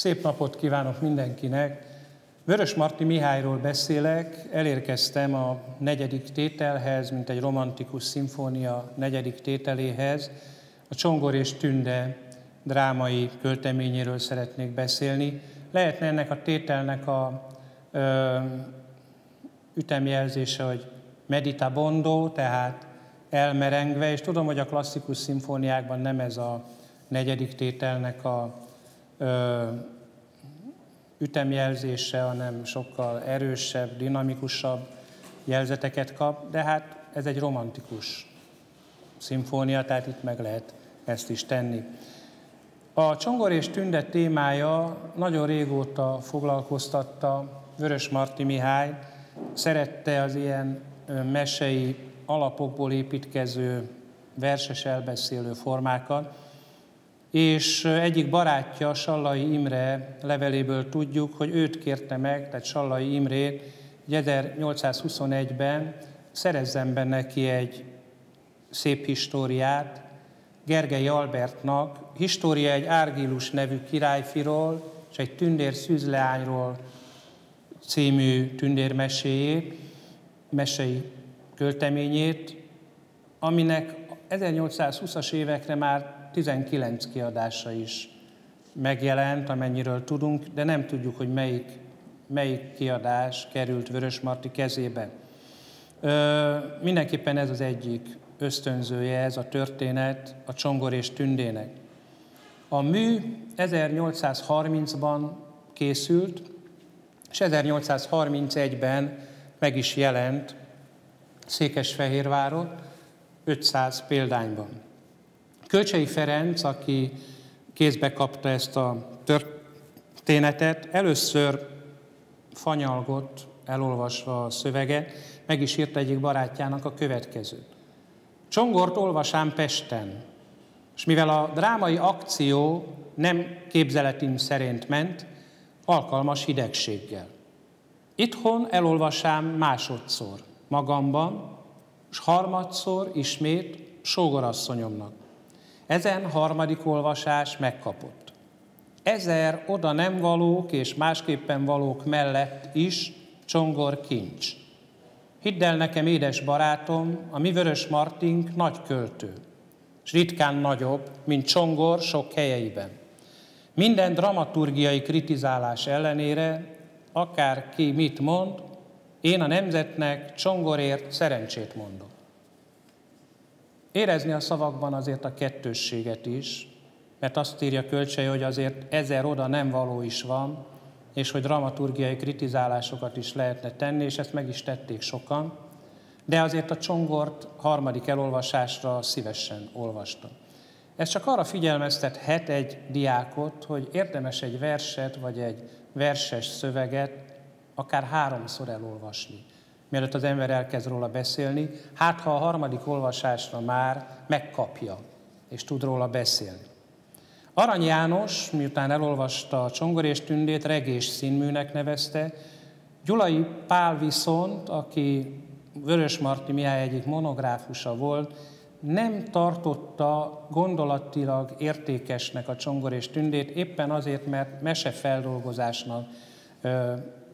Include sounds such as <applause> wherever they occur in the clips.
Szép napot kívánok mindenkinek! Vörös Marti Mihályról beszélek, elérkeztem a negyedik tételhez, mint egy romantikus szimfónia negyedik tételéhez. A Csongor és Tünde drámai költeményéről szeretnék beszélni. Lehetne ennek a tételnek a ö, ütemjelzése, hogy meditabondo, tehát elmerengve, és tudom, hogy a klasszikus szimfóniákban nem ez a negyedik tételnek a ütemjelzése, hanem sokkal erősebb, dinamikusabb jelzeteket kap, de hát ez egy romantikus szimfónia, tehát itt meg lehet ezt is tenni. A Csongor és Tünde témája nagyon régóta foglalkoztatta Vörös Marti Mihály, szerette az ilyen mesei alapokból építkező verses elbeszélő formákat, és egyik barátja, Sallai Imre leveléből tudjuk, hogy őt kérte meg, tehát Sallai Imrét, 1821-ben szerezzen be neki egy szép históriát, Gergely Albertnak, história egy Árgilus nevű királyfiról, és egy tündér szűzleányról című tündérmeséjét, mesei költeményét, aminek 1820-as évekre már 19 kiadása is megjelent, amennyiről tudunk, de nem tudjuk, hogy melyik, melyik kiadás került Vörös Marti kezébe. Ö, mindenképpen ez az egyik ösztönzője, ez a történet a Csongor és Tündének. A mű 1830-ban készült, és 1831-ben meg is jelent Székesfehérváron 500 példányban. Kölcsei Ferenc, aki kézbe kapta ezt a történetet, először fanyalgott, elolvasva a szöveget, meg is írta egyik barátjának a következőt. Csongort olvasám Pesten, és mivel a drámai akció nem képzeletim szerint ment, alkalmas hidegséggel. Itthon elolvasám másodszor, magamban, és harmadszor ismét sógorasszonyomnak. Ezen harmadik olvasás megkapott. Ezer oda nem valók és másképpen valók mellett is csongor kincs. Hidd el nekem, édes barátom, a mi Vörös Martink nagy költő, és ritkán nagyobb, mint Csongor sok helyeiben. Minden dramaturgiai kritizálás ellenére, akár ki mit mond, én a nemzetnek Csongorért szerencsét mondok. Érezni a szavakban azért a kettősséget is, mert azt írja Kölcsei, hogy azért ezer oda nem való is van, és hogy dramaturgiai kritizálásokat is lehetne tenni, és ezt meg is tették sokan, de azért a csongort harmadik elolvasásra szívesen olvastam. Ez csak arra figyelmeztethet egy diákot, hogy érdemes egy verset vagy egy verses szöveget akár háromszor elolvasni mielőtt az ember elkezd róla beszélni, hát ha a harmadik olvasásra már megkapja, és tud róla beszélni. Arany János, miután elolvasta a Csongor és Tündét, regés színműnek nevezte, Gyulai Pál viszont, aki Vörös Marti Mihály egyik monográfusa volt, nem tartotta gondolatilag értékesnek a Csongor és Tündét, éppen azért, mert mesefeldolgozásnak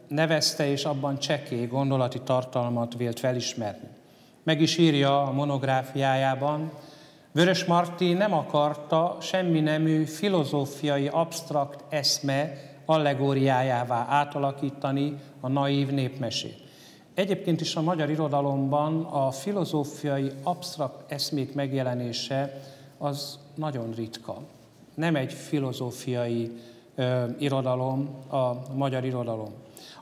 nevezte, és abban csekély gondolati tartalmat vélt felismerni. Meg is írja a monográfiájában, Vörös Marti nem akarta semmi nemű filozófiai absztrakt eszme allegóriájává átalakítani a naív népmesét. Egyébként is a magyar irodalomban a filozófiai absztrakt eszmék megjelenése az nagyon ritka. Nem egy filozófiai ö, irodalom a magyar irodalom.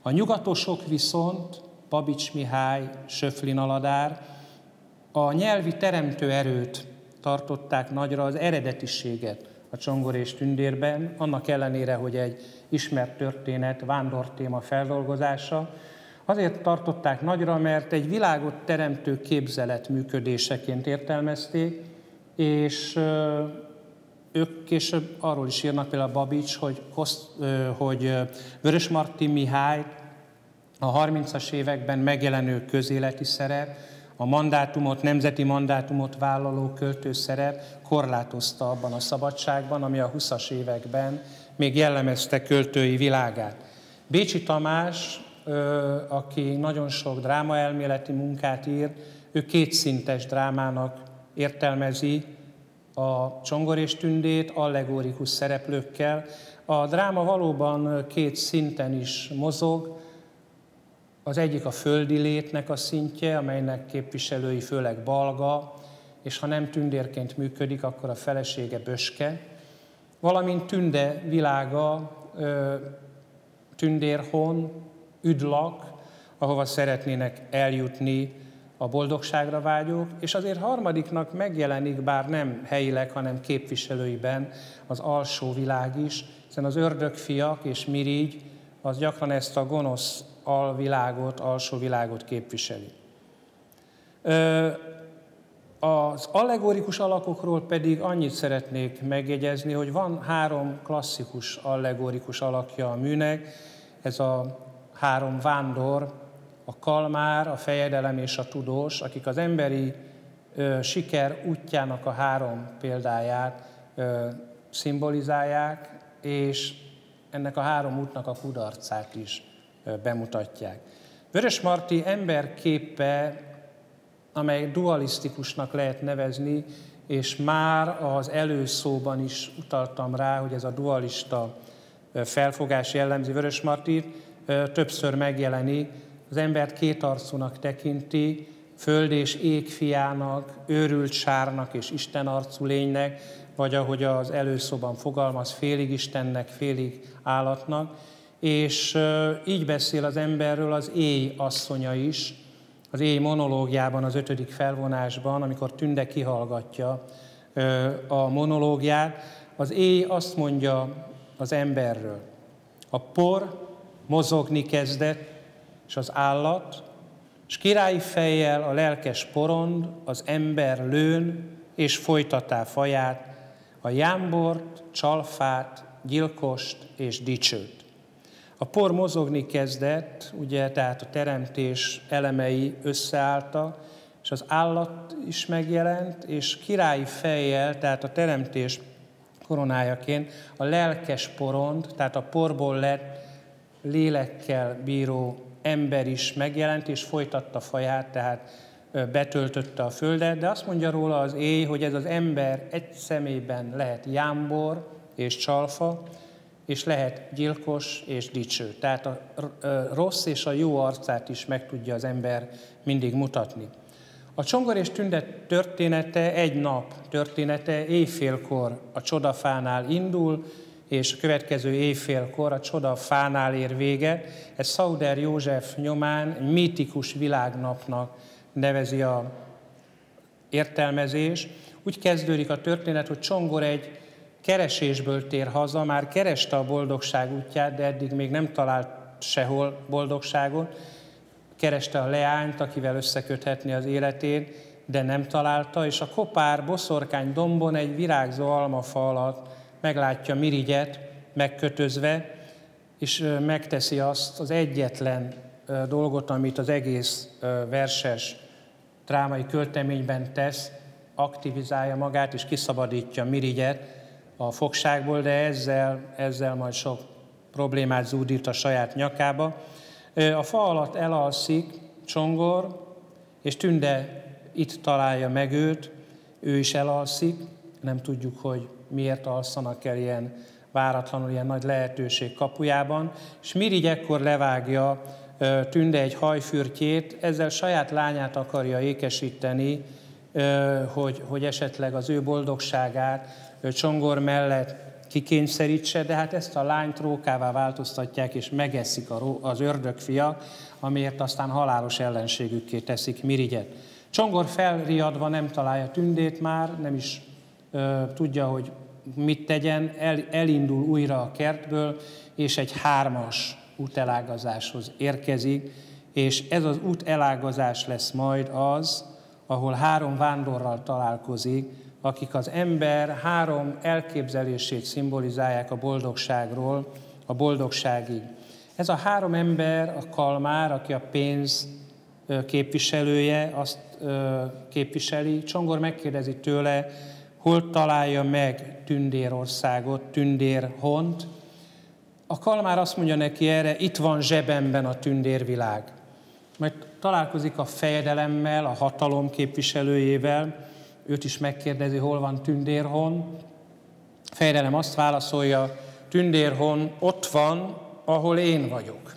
A nyugatosok viszont, Babics Mihály, Söflin Aladár, a nyelvi teremtő erőt tartották nagyra, az eredetiséget a csongor és tündérben, annak ellenére, hogy egy ismert történet, vándortéma feldolgozása, azért tartották nagyra, mert egy világot teremtő képzelet működéseként értelmezték, és ők később arról is írnak például Babics, hogy, hogy Vörös Marti Mihály a 30-as években megjelenő közéleti szerep, a mandátumot, nemzeti mandátumot vállaló költőszerep korlátozta abban a szabadságban, ami a 20-as években még jellemezte költői világát. Bécsi Tamás, aki nagyon sok drámaelméleti munkát ír, ő kétszintes drámának értelmezi a csongor és tündét allegórikus szereplőkkel. A dráma valóban két szinten is mozog, az egyik a földi létnek a szintje, amelynek képviselői főleg balga, és ha nem tündérként működik, akkor a felesége böske, valamint tünde világa, tündérhon, üdlak, ahova szeretnének eljutni a boldogságra vágyók, és azért harmadiknak megjelenik, bár nem helyileg, hanem képviselőiben az alsó világ is, hiszen az ördögfiak és mirigy az gyakran ezt a gonosz alvilágot, alsó világot képviseli. Az allegorikus alakokról pedig annyit szeretnék megjegyezni, hogy van három klasszikus allegorikus alakja a műnek, ez a három vándor, a kalmár, a fejedelem és a tudós, akik az emberi ö, siker útjának a három példáját ö, szimbolizálják, és ennek a három útnak a kudarcát is ö, bemutatják. Vörös Marti emberképe, amely dualisztikusnak lehet nevezni, és már az előszóban is utaltam rá, hogy ez a dualista felfogás jellemzi Vörös Martit, többször megjelenik, az embert kétarcúnak tekinti, föld és ég fiának, őrült sárnak és Isten arcú lénynek, vagy ahogy az előszóban fogalmaz, félig Istennek, félig állatnak, és így beszél az emberről az éj asszonya is, az éj monológiában, az ötödik felvonásban, amikor Tünde kihallgatja a monológiát, az éj azt mondja az emberről, a por mozogni kezdett, és az állat, és királyi fejjel a lelkes porond, az ember lőn, és folytatá faját, a jámbort, csalfát, gyilkost és dicsőt. A por mozogni kezdett, ugye, tehát a teremtés elemei összeálltak, és az állat is megjelent, és királyi fejjel, tehát a teremtés koronájaként a lelkes porond, tehát a porból lett lélekkel bíró ember is megjelent, és folytatta faját, tehát betöltötte a földet, de azt mondja róla az éj, hogy ez az ember egy szemében lehet jámbor és csalfa, és lehet gyilkos és dicső. Tehát a rossz és a jó arcát is meg tudja az ember mindig mutatni. A csongor és tündet története egy nap története, éjfélkor a csodafánál indul, és a következő éjfélkor a csoda fánál ér vége. Ez Szauder József nyomán mítikus világnapnak nevezi a értelmezés. Úgy kezdődik a történet, hogy Csongor egy keresésből tér haza, már kereste a boldogság útját, de eddig még nem talált sehol boldogságot. Kereste a leányt, akivel összeköthetni az életét, de nem találta, és a kopár boszorkány dombon egy virágzó almafa alatt meglátja Mirigyet megkötözve, és megteszi azt az egyetlen dolgot, amit az egész verses drámai költeményben tesz, aktivizálja magát és kiszabadítja Mirigyet a fogságból, de ezzel, ezzel majd sok problémát zúdít a saját nyakába. A fa alatt elalszik Csongor, és Tünde itt találja meg őt, ő is elalszik, nem tudjuk, hogy miért alszanak el ilyen váratlanul, ilyen nagy lehetőség kapujában, és Mirigy ekkor levágja Tünde egy hajfürtjét, ezzel saját lányát akarja ékesíteni, hogy, hogy esetleg az ő boldogságát Csongor mellett kikényszerítse, de hát ezt a lányt rókává változtatják, és megeszik az ördögfia, amiért aztán halálos ellenségükké teszik Mirigyet. Csongor felriadva nem találja tündét már, nem is tudja, hogy mit tegyen, el, elindul újra a kertből, és egy hármas útelágazáshoz érkezik, és ez az útelágazás lesz majd az, ahol három vándorral találkozik, akik az ember három elképzelését szimbolizálják a boldogságról, a boldogságig. Ez a három ember, a kalmár, aki a pénz képviselője, azt képviseli. Csongor megkérdezi tőle, hol találja meg Tündérországot, Tündérhont, A kalmár azt mondja neki erre, itt van zsebemben a tündérvilág. Majd találkozik a fejedelemmel, a hatalom képviselőjével, őt is megkérdezi, hol van tündérhon. A fejedelem azt válaszolja, tündérhon ott van, ahol én vagyok.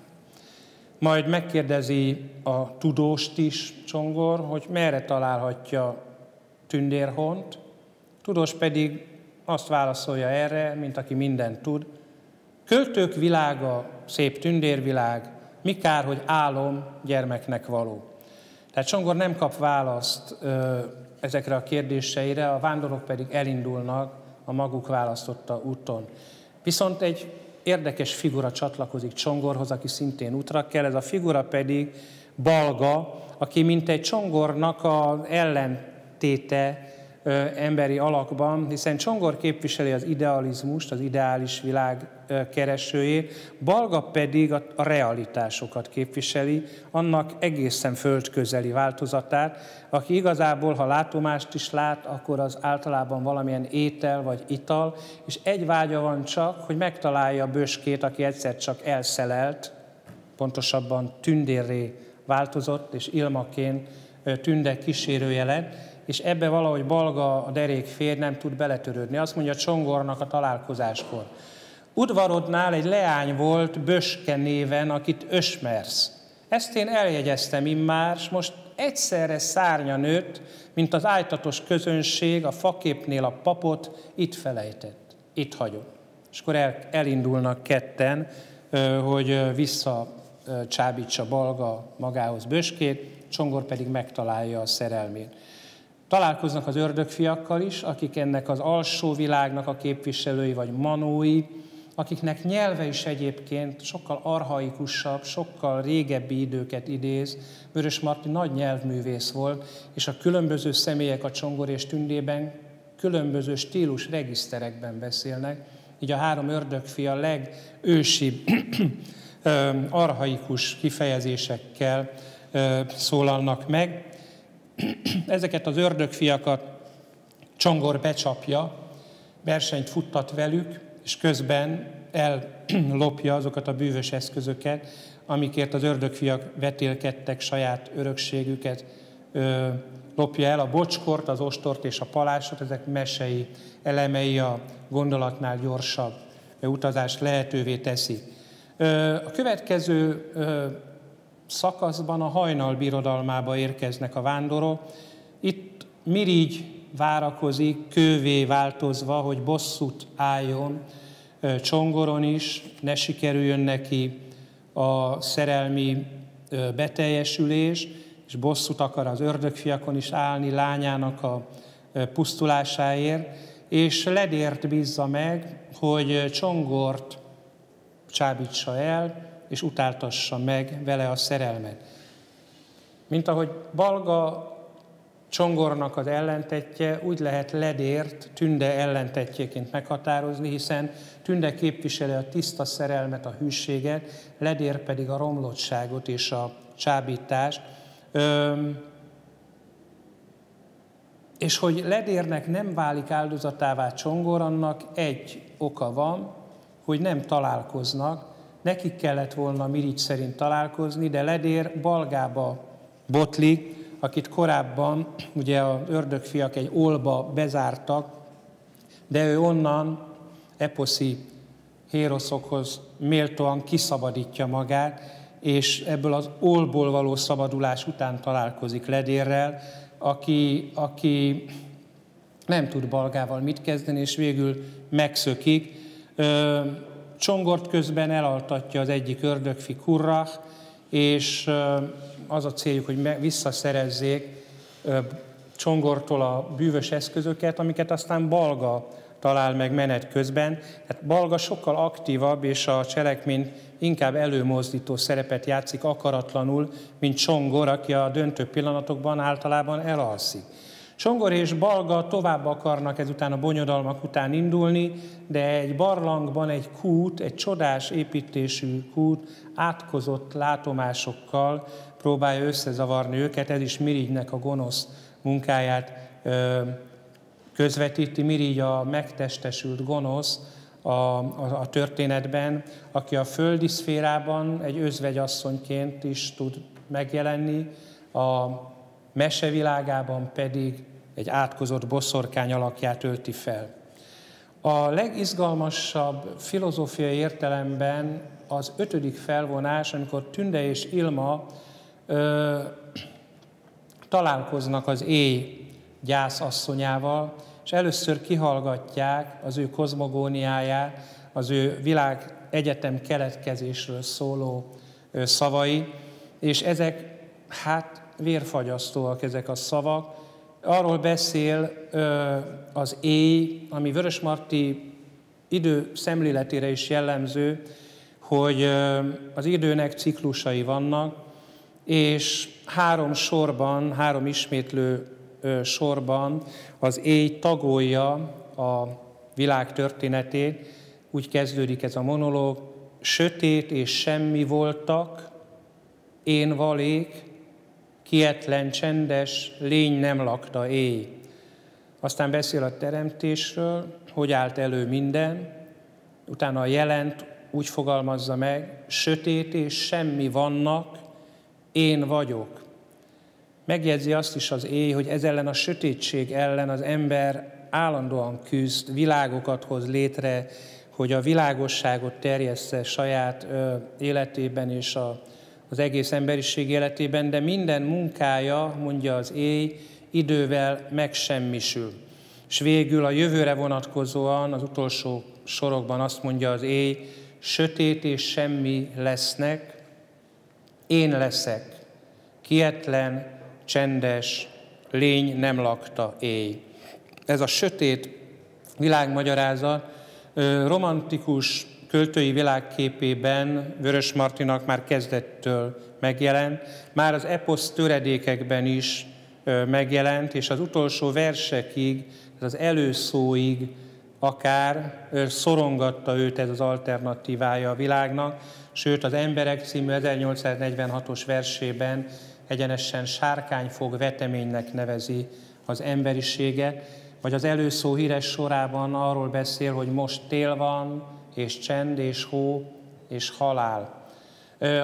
Majd megkérdezi a tudóst is, Csongor, hogy merre találhatja tündérhont. Tudós pedig azt válaszolja erre, mint aki mindent tud. Költők világa, szép tündérvilág, mi kár, hogy álom gyermeknek való. Tehát Csongor nem kap választ ö, ezekre a kérdéseire, a vándorok pedig elindulnak a maguk választotta úton. Viszont egy érdekes figura csatlakozik Csongorhoz, aki szintén útra kell, ez a figura pedig Balga, aki mint egy Csongornak az ellentéte emberi alakban, hiszen Csongor képviseli az idealizmust, az ideális világ keresőjét, Balga pedig a realitásokat képviseli, annak egészen földközeli változatát, aki igazából, ha látomást is lát, akkor az általában valamilyen étel vagy ital, és egy vágya van csak, hogy megtalálja a böskét, aki egyszer csak elszelelt, pontosabban tündérré változott, és ilmaként tünde kísérője lett, és ebbe valahogy balga a derék fér nem tud beletörődni. Azt mondja Csongornak a találkozáskor. Udvarodnál egy leány volt Böske néven, akit ösmersz. Ezt én eljegyeztem immár, és most egyszerre szárnya nőtt, mint az ájtatos közönség a faképnél a papot, itt felejtett, itt hagyom. És akkor el, elindulnak ketten, hogy visszacsábítsa Balga magához Böskét, Csongor pedig megtalálja a szerelmét. Találkoznak az ördögfiakkal is, akik ennek az alsó világnak a képviselői vagy manói, akiknek nyelve is egyébként sokkal arhaikusabb, sokkal régebbi időket idéz. Vörös Marti nagy nyelvművész volt, és a különböző személyek a csongor és tündében különböző stílus regiszterekben beszélnek. Így a három ördögfia legősibb, <clears throat> arhaikus kifejezésekkel szólalnak meg. <clears throat> Ezeket az ördögfiakat Csongor becsapja, versenyt futtat velük, és közben ellopja azokat a bűvös eszközöket, amikért az ördögfiak vetélkedtek saját örökségüket, ö, lopja el a bocskort, az ostort és a palásot, ezek mesei elemei a gondolatnál gyorsabb utazást lehetővé teszi. A következő szakaszban a hajnal birodalmába érkeznek a vándorok. Itt Mirigy várakozik, kővé változva, hogy bosszút álljon Csongoron is, ne sikerüljön neki a szerelmi beteljesülés, és bosszút akar az ördögfiakon is állni lányának a pusztulásáért, és ledért bízza meg, hogy Csongort csábítsa el, és utáltassa meg vele a szerelmet. Mint ahogy Balga Csongornak az ellentetje úgy lehet ledért Tünde ellentetjéként meghatározni, hiszen Tünde képviseli a tiszta szerelmet, a hűséget, ledér pedig a romlottságot és a csábítást. Öm, és hogy ledérnek nem válik áldozatává Csongor, annak egy oka van, hogy nem találkoznak, Nekik kellett volna Mirigy szerint találkozni, de Ledér Balgába botlik, akit korábban ugye a ördögfiak egy olba bezártak, de ő onnan eposzi héroszokhoz méltóan kiszabadítja magát, és ebből az olból való szabadulás után találkozik Ledérrel, aki, aki nem tud Balgával mit kezdeni, és végül megszökik. Csongort közben elaltatja az egyik ördögfi Kurrach, és az a céljuk, hogy visszaszerezzék Csongortól a bűvös eszközöket, amiket aztán Balga talál meg menet közben. Tehát Balga sokkal aktívabb, és a cselekmény inkább előmozdító szerepet játszik akaratlanul, mint Csongor, aki a döntő pillanatokban általában elalszik. Songor és Balga tovább akarnak ezután a bonyodalmak után indulni, de egy barlangban egy kút, egy csodás építésű kút átkozott látomásokkal próbálja összezavarni őket, ez is Mirigynek a gonosz munkáját közvetíti. Mirigy a megtestesült gonosz, a, a, a történetben, aki a földi szférában egy özvegyasszonyként is tud megjelenni, a mesevilágában pedig egy átkozott boszorkány alakját ölti fel. A legizgalmasabb filozófiai értelemben az ötödik felvonás, amikor Tünde és Ilma ö, találkoznak az éj gyászasszonyával, és először kihallgatják az ő kozmogóniáját, az ő világ egyetem keletkezésről szóló szavai, és ezek hát vérfagyasztóak ezek a szavak. Arról beszél az éj, ami Vörösmarty idő szemléletére is jellemző, hogy az időnek ciklusai vannak, és három sorban, három ismétlő sorban az éj tagolja a világ történetét, úgy kezdődik ez a monológ, sötét és semmi voltak, én valék, kietlen, csendes, lény nem lakta éj. Aztán beszél a teremtésről, hogy állt elő minden, utána a jelent úgy fogalmazza meg, sötét és semmi vannak, én vagyok. Megjegyzi azt is az éj, hogy ez ellen a sötétség ellen az ember állandóan küzd, világokat hoz létre, hogy a világosságot terjessze saját ö, életében és a, az egész emberiség életében, de minden munkája, mondja az éj, idővel megsemmisül. És végül a jövőre vonatkozóan az utolsó sorokban azt mondja az éj, sötét és semmi lesznek, én leszek, kietlen, csendes, lény nem lakta éj. Ez a sötét világmagyarázat romantikus költői világképében Vörös Martinak már kezdettől megjelent, már az eposz töredékekben is megjelent, és az utolsó versekig, az előszóig akár szorongatta őt ez az alternatívája a világnak, sőt az Emberek című 1846-os versében egyenesen sárkányfog veteménynek nevezi az emberiséget, vagy az előszó híres sorában arról beszél, hogy most tél van, és csend, és hó, és halál.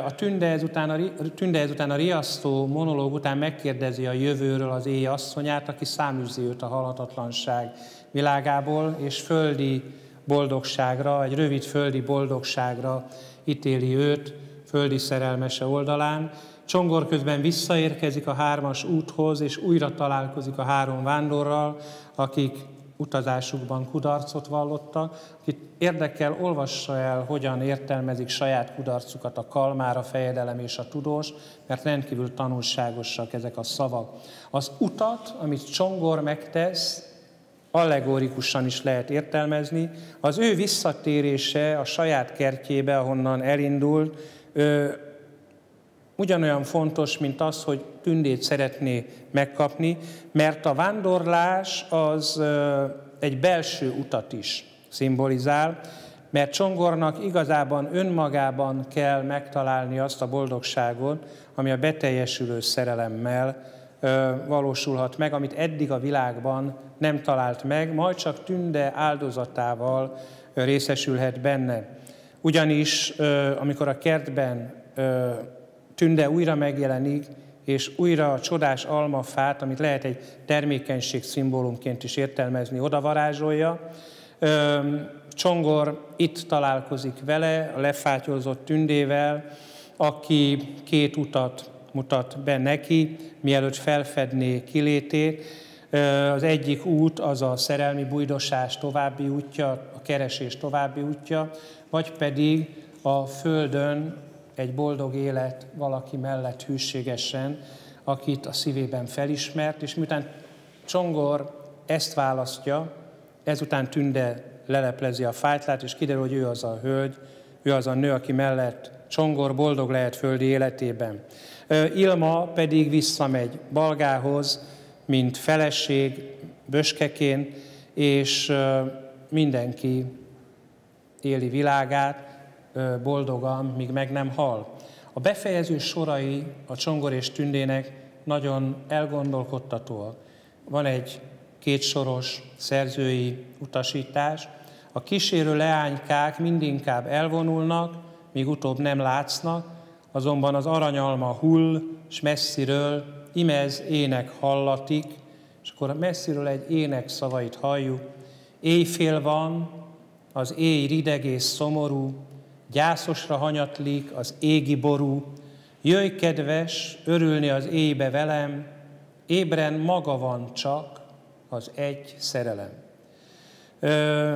A tünde ezután a, tünde ezután a riasztó monológ után megkérdezi a jövőről az éj asszonyát, aki száműzi őt a halhatatlanság világából, és földi boldogságra, egy rövid földi boldogságra ítéli őt, földi szerelmese oldalán, Csongor közben visszaérkezik a hármas úthoz, és újra találkozik a három vándorral, akik utazásukban kudarcot vallottak. Akit érdekel, olvassa el, hogyan értelmezik saját kudarcukat a kalmár, a fejedelem és a tudós, mert rendkívül tanulságosak ezek a szavak. Az utat, amit Csongor megtesz, allegorikusan is lehet értelmezni. Az ő visszatérése a saját kertjébe, ahonnan elindult, ugyanolyan fontos, mint az, hogy tündét szeretné megkapni, mert a vándorlás az egy belső utat is szimbolizál, mert Csongornak igazában önmagában kell megtalálni azt a boldogságot, ami a beteljesülő szerelemmel valósulhat meg, amit eddig a világban nem talált meg, majd csak tünde áldozatával részesülhet benne. Ugyanis, amikor a kertben tünde újra megjelenik, és újra a csodás almafát, amit lehet egy termékenység szimbólumként is értelmezni, oda varázsolja. Csongor itt találkozik vele, a lefátyozott tündével, aki két utat mutat be neki, mielőtt felfedné kilétét. Az egyik út az a szerelmi bújdosás további útja, a keresés további útja, vagy pedig a földön egy boldog élet valaki mellett hűségesen, akit a szívében felismert, és miután Csongor ezt választja, ezután Tünde leleplezi a fájtlát, és kiderül, hogy ő az a hölgy, ő az a nő, aki mellett Csongor boldog lehet földi életében. Ilma pedig visszamegy Balgához, mint feleség, böskeként, és mindenki éli világát, boldogan, míg meg nem hal. A befejező sorai a Csongor és Tündének nagyon elgondolkodtatóak. Van egy kétsoros szerzői utasítás, A kísérő leánykák mindinkább elvonulnak, míg utóbb nem látsznak, azonban az aranyalma hull, és messziről imez ének hallatik, és akkor messziről egy ének szavait halljuk. Éjfél van, az éj rideg és szomorú, gyászosra hanyatlik az égi ború, jöjj kedves, örülni az éjbe velem, ébren maga van csak az egy szerelem. Ö,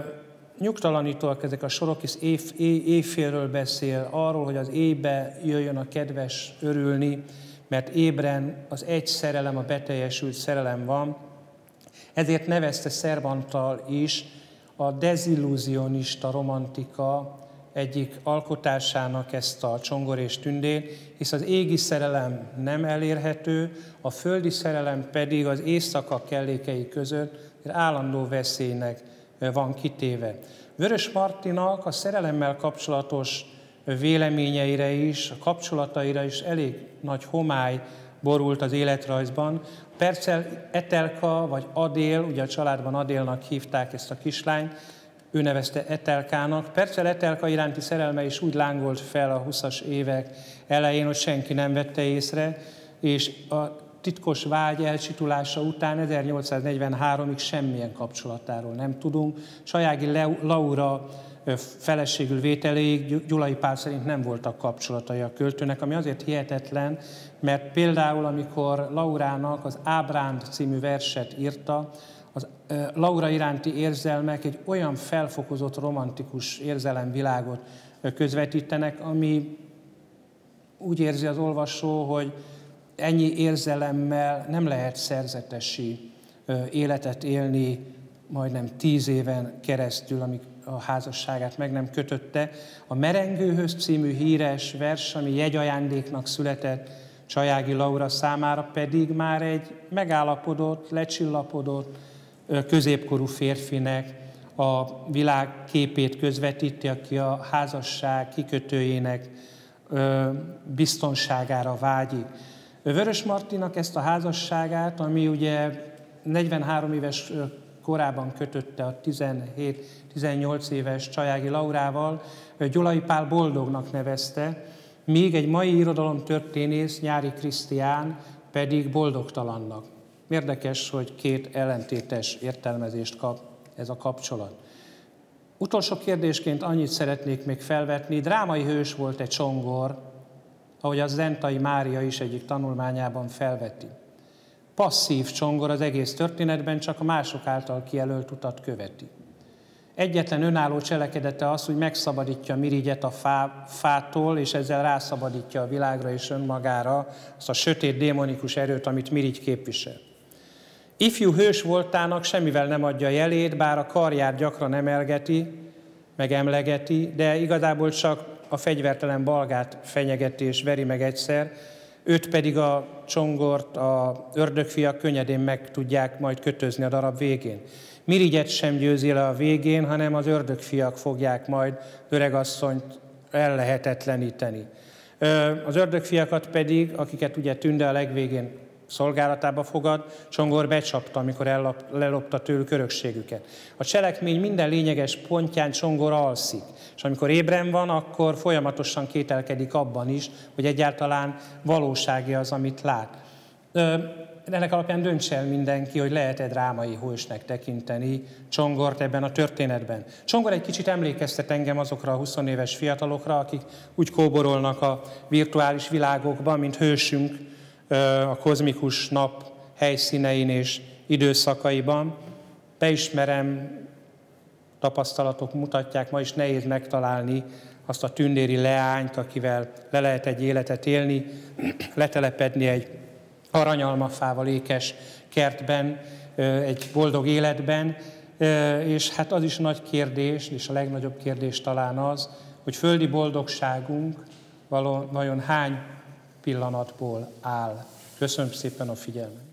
nyugtalanítóak ezek a sorok, hisz év, éj, éjfélről beszél, arról, hogy az éjbe jöjjön a kedves örülni, mert ébren az egy szerelem, a beteljesült szerelem van. Ezért nevezte Szerbantal is a dezillúzionista romantika egyik alkotásának ezt a csongor és tündén, hisz az égi szerelem nem elérhető, a földi szerelem pedig az éjszaka kellékei között állandó veszélynek van kitéve. Vörös Martinak a szerelemmel kapcsolatos véleményeire is, a kapcsolataira is elég nagy homály borult az életrajzban. Percel Etelka vagy Adél, ugye a családban Adélnak hívták ezt a kislányt, ő nevezte Etelkának. Percel Etelka iránti szerelme is úgy lángolt fel a 20-as évek elején, hogy senki nem vette észre, és a titkos vágy elcsitulása után 1843-ig semmilyen kapcsolatáról nem tudunk. Sajági Laura feleségül vételéig Gyulai Pál szerint nem voltak kapcsolatai a költőnek, ami azért hihetetlen, mert például amikor Laurának az Ábránd című verset írta, az Laura iránti érzelmek egy olyan felfokozott romantikus érzelemvilágot közvetítenek, ami úgy érzi az olvasó, hogy ennyi érzelemmel nem lehet szerzetesi életet élni majdnem tíz éven keresztül, amíg a házasságát meg nem kötötte. A Merengőhöz című híres vers, ami jegyajándéknak született Csajági Laura számára, pedig már egy megállapodott, lecsillapodott, középkorú férfinek a világ képét közvetíti, aki a házasság kikötőjének biztonságára vágyik. Vörös Martinak ezt a házasságát, ami ugye 43 éves korában kötötte a 17-18 éves Csajági Laurával, Gyulai Pál boldognak nevezte, míg egy mai irodalomtörténész, Nyári Krisztián pedig boldogtalannak. Érdekes, hogy két ellentétes értelmezést kap ez a kapcsolat. Utolsó kérdésként annyit szeretnék még felvetni. Drámai hős volt egy csongor, ahogy az Zentai Mária is egyik tanulmányában felveti. Passzív csongor az egész történetben, csak a mások által kijelölt utat követi. Egyetlen önálló cselekedete az, hogy megszabadítja Mirigyet a fá, fától, és ezzel rászabadítja a világra és önmagára azt a sötét démonikus erőt, amit Mirigy képvisel. Ifjú hős voltának semmivel nem adja jelét, bár a karját gyakran emelgeti, meg emlegeti, de igazából csak a fegyvertelen balgát fenyegeti és veri meg egyszer, őt pedig a csongort, a ördögfiak könnyedén meg tudják majd kötözni a darab végén. Mirigyet sem győzi le a végén, hanem az ördögfiak fogják majd öregasszonyt ellehetetleníteni. Az ördögfiakat pedig, akiket ugye Tünde a legvégén szolgálatába fogad, Csongor becsapta, amikor ellop, lelopta tőlük örökségüket. A cselekmény minden lényeges pontján Csongor alszik, és amikor ébren van, akkor folyamatosan kételkedik abban is, hogy egyáltalán valósági az, amit lát. Ennek alapján dönts el mindenki, hogy lehet-e drámai hősnek tekinteni Csongort ebben a történetben. Csongor egy kicsit emlékeztet engem azokra a 20 éves fiatalokra, akik úgy kóborolnak a virtuális világokban, mint hősünk, a kozmikus nap helyszínein és időszakaiban. Beismerem, tapasztalatok mutatják, ma is nehéz megtalálni azt a tündéri leányt, akivel le lehet egy életet élni, letelepedni egy aranyalmafával ékes kertben, egy boldog életben, és hát az is nagy kérdés, és a legnagyobb kérdés talán az, hogy földi boldogságunk vajon hány pillanatból áll. Köszönöm szépen a figyelmet!